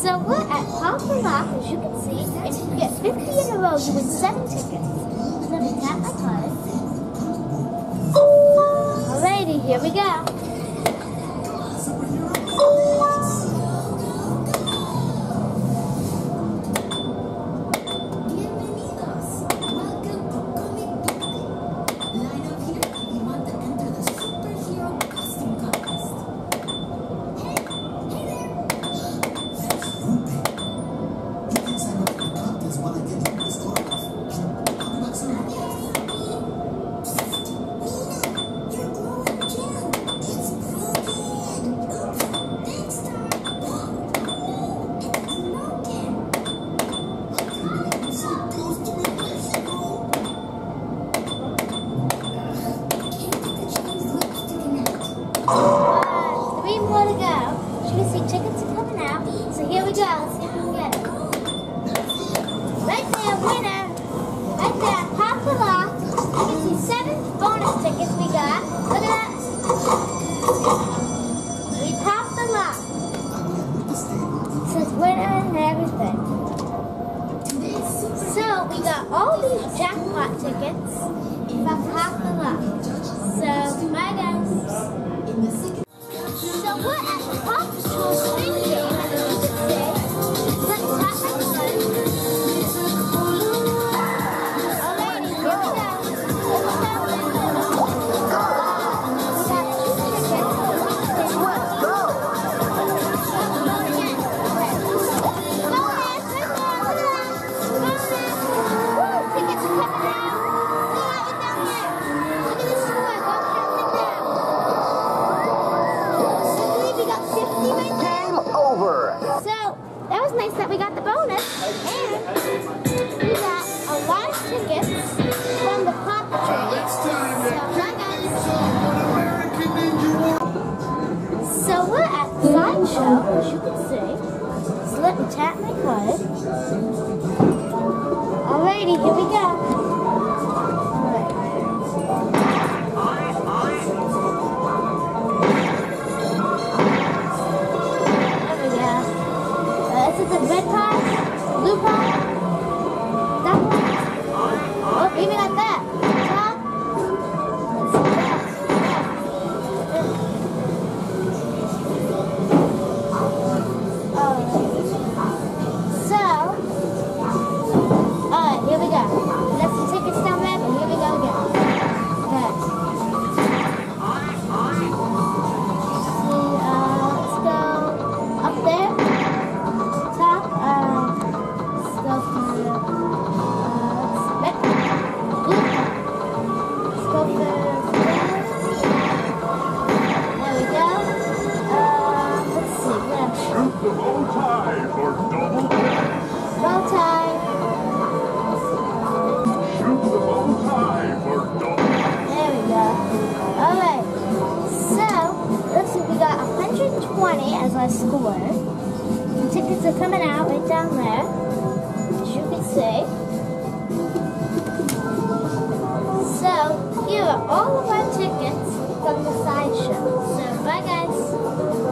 So we're at Pop the Lock, as you can see, and if you get 50 in a row, you win 7 tickets. So we tap my card. Alrighty, here we go. So here we go. Let's see if we can get it. Right there, winner. Right there, pop the lock. You can see seven bonus tickets we got. Look at that. We popped the lock. It says winner and everything. So we got all these jackpot tickets from Pop the Lock. So bye guys. Was nice that we got the bonus, and we got a lot of tickets from the Paw Patrol. So. So we're at the Sideshow, as you can see. So let me tap my card. Alrighty, here we go. Shoot the bow tie for double pay. Bow tie. Shoot the bow tie for double There we go. Alright. So, let's see, we got 120 as our score. The tickets are coming out right down there. As you can see. So, here are all of our tickets from the sideshow. So, bye guys.